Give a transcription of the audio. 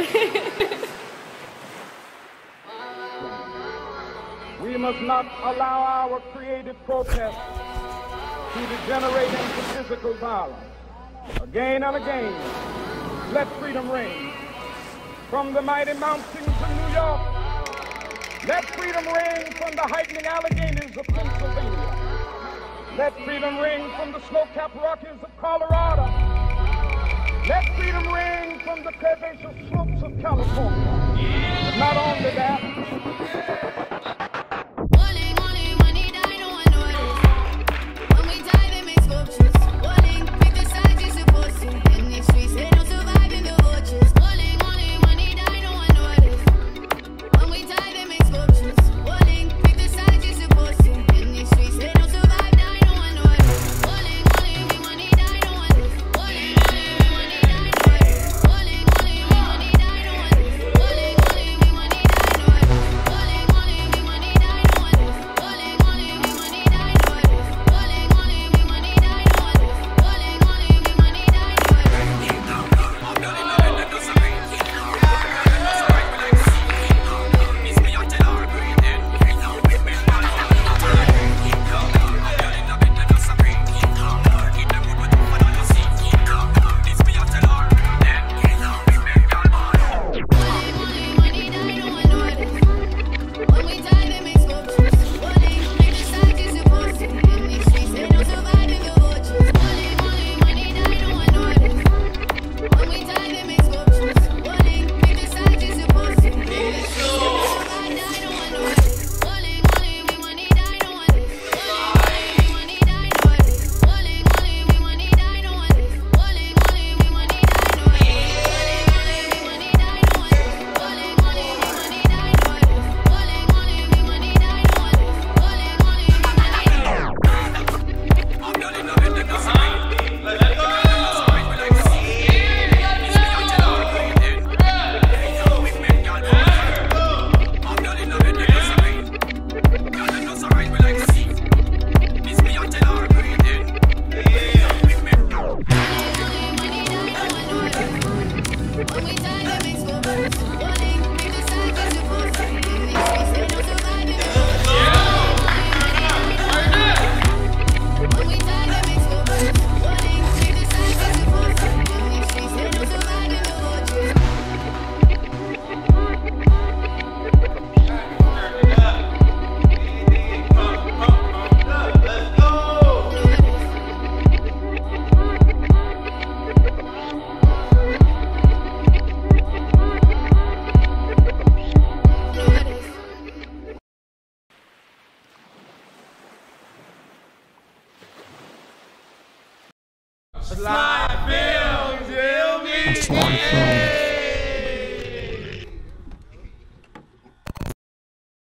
we must not allow our creative protest to degenerate into physical violence. Again and again, let freedom ring. From the mighty mountains of New York, let freedom ring from the heightening Alleghenies of Pennsylvania. Let freedom ring from the snow-capped Rockies of Colorado. Let freedom ring from the curvaceous slopes of California. But not only that, When we Slide.